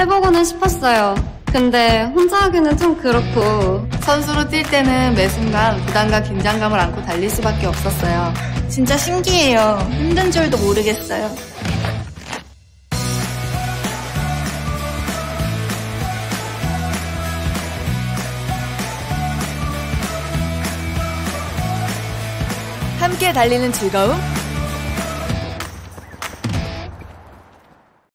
해보고는 싶었어요. 근데 혼자 하기는 좀 그렇고 선수로 뛸 때는 매 순간 부담과 긴장감을 안고 달릴 수밖에 없었어요. 진짜 신기해요. 힘든 줄도 모르겠어요. 함께 달리는 즐거움